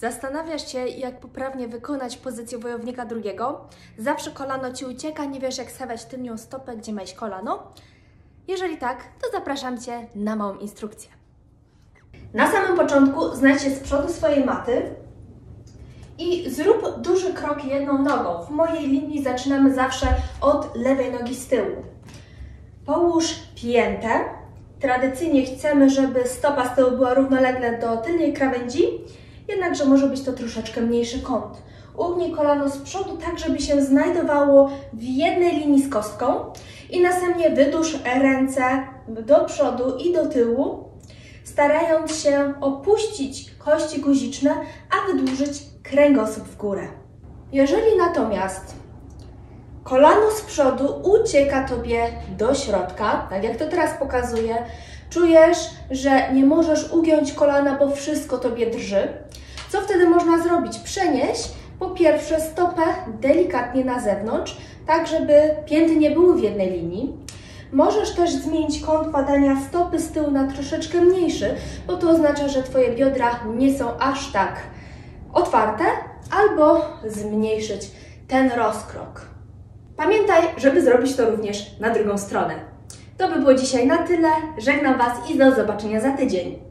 Zastanawiasz się, jak poprawnie wykonać pozycję wojownika drugiego? Zawsze kolano Ci ucieka, nie wiesz jak stawiać tylnią stopę, gdzie ma iść kolano? Jeżeli tak, to zapraszam Cię na małą instrukcję. Na samym początku znajdź się z przodu swojej maty i zrób duży krok jedną nogą. W mojej linii zaczynamy zawsze od lewej nogi z tyłu. Połóż piętę. Tradycyjnie chcemy, żeby stopa z tyłu była równolegle do tylnej krawędzi, jednakże może być to troszeczkę mniejszy kąt. Ugnij kolano z przodu tak, żeby się znajdowało w jednej linii z kostką i następnie wydłuż ręce do przodu i do tyłu, starając się opuścić kości guziczne, a wydłużyć kręgosłup w górę. Jeżeli natomiast kolano z przodu ucieka Tobie do środka, tak jak to teraz pokazuję, czujesz, że nie możesz ugiąć kolana, bo wszystko Tobie drży, co wtedy można zrobić? Przenieś po pierwsze stopę delikatnie na zewnątrz, tak żeby pięty nie były w jednej linii. Możesz też zmienić kąt padania stopy z tyłu na troszeczkę mniejszy, bo to oznacza, że Twoje biodra nie są aż tak otwarte, albo zmniejszyć ten rozkrok. Pamiętaj, żeby zrobić to również na drugą stronę. To by było dzisiaj na tyle. Żegnam Was i do zobaczenia za tydzień.